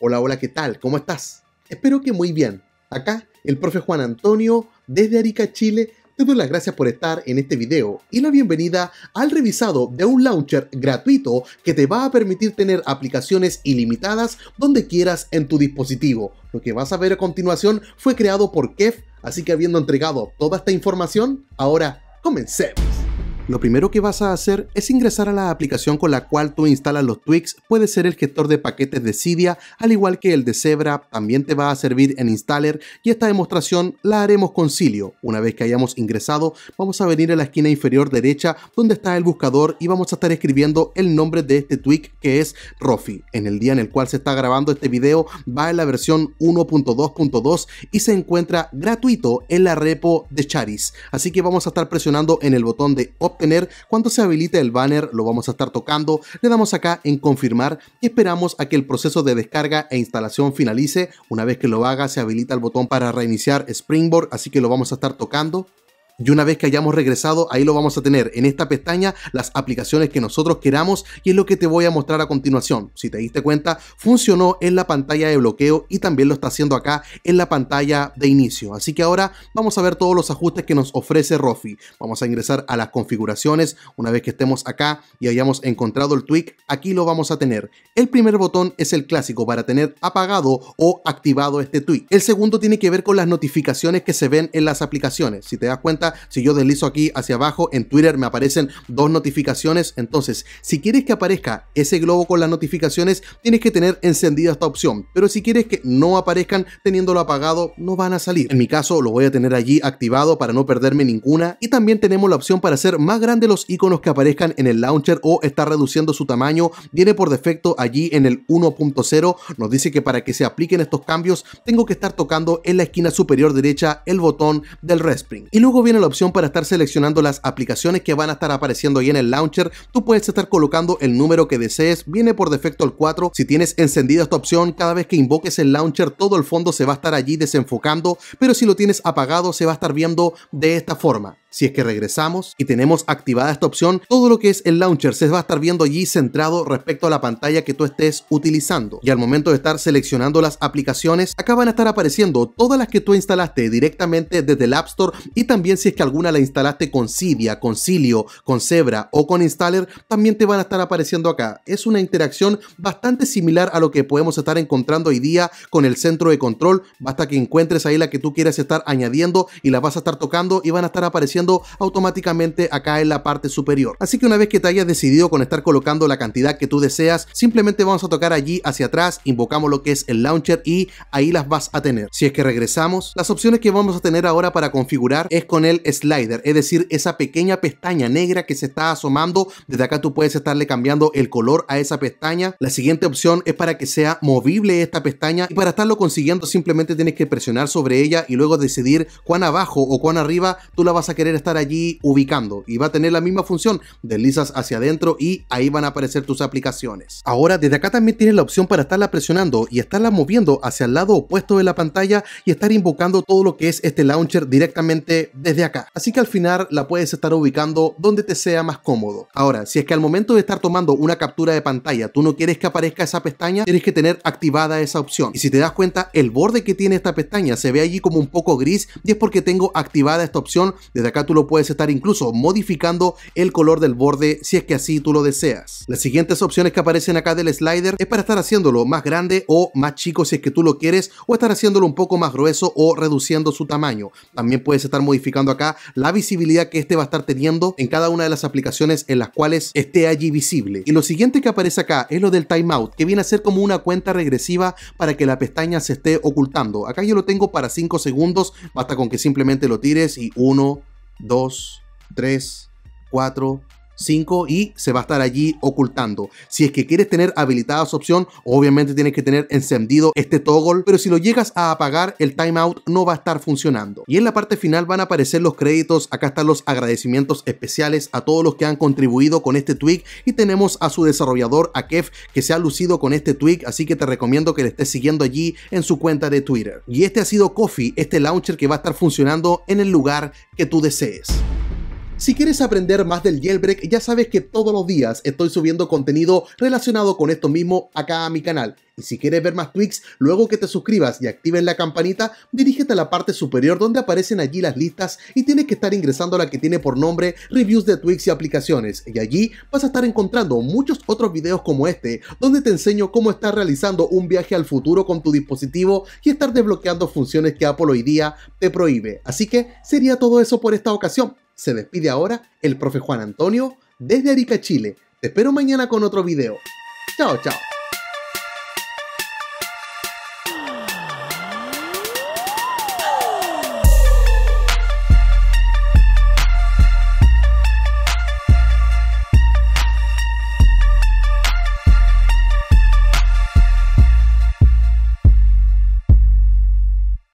Hola, hola, ¿qué tal? ¿Cómo estás? Espero que muy bien. Acá, el profe Juan Antonio, desde Arica, Chile, te doy las gracias por estar en este video y la bienvenida al revisado de un launcher gratuito que te va a permitir tener aplicaciones ilimitadas donde quieras en tu dispositivo. Lo que vas a ver a continuación fue creado por Kev, así que habiendo entregado toda esta información, ahora comencemos. Lo primero que vas a hacer es ingresar a la aplicación con la cual tú instalas los tweaks, puede ser el gestor de paquetes de Cydia, al igual que el de Zebra, también te va a servir en Installer y esta demostración la haremos con Cilio. Una vez que hayamos ingresado, vamos a venir a la esquina inferior derecha donde está el buscador y vamos a estar escribiendo el nombre de este tweak que es Rofi. En el día en el cual se está grabando este video va en la versión 1.2.2 y se encuentra gratuito en la repo de Charis. Así que vamos a estar presionando en el botón de obtener. Cuando se habilite el banner lo vamos a estar tocando, le damos acá en confirmar y esperamos a que el proceso de descarga e instalación finalice. Una vez que lo haga se habilita el botón para reiniciar Springboard, así que lo vamos a estar tocando. Y una vez que hayamos regresado, ahí lo vamos a tener en esta pestaña las aplicaciones que nosotros queramos y es lo que te voy a mostrar a continuación. Si te diste cuenta, funcionó en la pantalla de bloqueo y también lo está haciendo acá en la pantalla de inicio. Así que ahora vamos a ver todos los ajustes que nos ofrece Rofi. Vamos a ingresar a las configuraciones. Una vez que estemos acá y hayamos encontrado el tweak, aquí lo vamos a tener. El primer botón es el clásico para tener apagado o activado este tweak. El segundo tiene que ver con las notificaciones que se ven en las aplicaciones. Si te das cuenta, si yo deslizo aquí hacia abajo, en Twitter me aparecen dos notificaciones. Entonces, si quieres que aparezca ese globo con las notificaciones, tienes que tener encendida esta opción. Pero si quieres que no aparezcan teniéndolo apagado, no van a salir. En mi caso, lo voy a tener allí activado para no perderme ninguna. Y también tenemos la opción para hacer más grandes los iconos que aparezcan en el launcher o estar reduciendo su tamaño. Viene por defecto allí en el 1.0. Nos dice que para que se apliquen estos cambios, tengo que estar tocando en la esquina superior derecha el botón del Respring. Y luego viene la opción para estar seleccionando las aplicaciones que van a estar apareciendo ahí en el launcher. Tú puedes estar colocando el número que desees, viene por defecto el 4. Si tienes encendida esta opción, cada vez que invoques el launcher, todo el fondo se va a estar allí desenfocando, pero si lo tienes apagado, se va a estar viendo de esta forma. Si es que regresamos y tenemos activada esta opción, todo lo que es el launcher se va a estar viendo allí centrado respecto a la pantalla que tú estés utilizando. Y al momento de estar seleccionando las aplicaciones, acá van a estar apareciendo todas las que tú instalaste directamente desde el App Store y también si es que alguna la instalaste con Cydia, con Cilio, con Zebra o con Installer, también te van a estar apareciendo acá. Es una interacción bastante similar a lo que podemos estar encontrando hoy día con el centro de control. Basta que encuentres ahí la que tú quieras estar añadiendo y la vas a estar tocando y van a estar apareciendo automáticamente acá en la parte superior. Así que una vez que te hayas decidido con estar colocando la cantidad que tú deseas, simplemente vamos a tocar allí hacia atrás, invocamos lo que es el launcher y ahí las vas a tener. Si es que regresamos, las opciones que vamos a tener ahora para configurar es con el slider, es decir, esa pequeña pestaña negra que se está asomando. Desde acá tú puedes estarle cambiando el color a esa pestaña. La siguiente opción es para que sea movible esta pestaña y para estarlo consiguiendo simplemente tienes que presionar sobre ella y luego decidir cuán abajo o cuán arriba tú la vas a querer estar allí ubicando y va a tener la misma función, deslizas hacia adentro y ahí van a aparecer tus aplicaciones. Ahora desde acá también tienes la opción para estarla presionando y estarla moviendo hacia el lado opuesto de la pantalla y estar invocando todo lo que es este launcher directamente desde acá. Así que al final la puedes estar ubicando donde te sea más cómodo. Ahora, si es que al momento de estar tomando una captura de pantalla tú no quieres que aparezca esa pestaña, tienes que tener activada esa opción. Y si te das cuenta, el borde que tiene esta pestaña se ve allí como un poco gris y es porque tengo activada esta opción. Desde acá tú lo puedes estar incluso modificando el color del borde si es que así tú lo deseas. Las siguientes opciones que aparecen acá del slider es para estar haciéndolo más grande o más chico si es que tú lo quieres o estar haciéndolo un poco más grueso o reduciendo su tamaño. También puedes estar modificando acá la visibilidad que este va a estar teniendo en cada una de las aplicaciones en las cuales esté allí visible. Y lo siguiente que aparece acá es lo del timeout, que viene a ser como una cuenta regresiva para que la pestaña se esté ocultando. Acá yo lo tengo para 5 segundos, basta con que simplemente lo tires y 1, 2, 3, 4, 5 y se va a estar allí ocultando. Si es que quieres tener habilitada su opción, obviamente tienes que tener encendido este toggle, pero si lo llegas a apagar, el timeout no va a estar funcionando. Y en la parte final van a aparecer los créditos, acá están los agradecimientos especiales a todos los que han contribuido con este tweak y tenemos a su desarrollador, a Kev, que se ha lucido con este tweak, así que te recomiendo que le estés siguiendo allí en su cuenta de Twitter. Y este ha sido Coffee, este launcher que va a estar funcionando en el lugar que tú desees. Si quieres aprender más del jailbreak, ya sabes que todos los días estoy subiendo contenido relacionado con esto mismo acá a mi canal. Y si quieres ver más tweaks, luego que te suscribas y actives la campanita, dirígete a la parte superior donde aparecen allí las listas y tienes que estar ingresando a la que tiene por nombre Reviews de tweaks y aplicaciones. Y allí vas a estar encontrando muchos otros videos como este, donde te enseño cómo estar realizando un viaje al futuro con tu dispositivo y estar desbloqueando funciones que Apple hoy día te prohíbe. Así que sería todo eso por esta ocasión. Se despide ahora el profe Juan Antonio desde Arica, Chile. Te espero mañana con otro video. Chao, chao.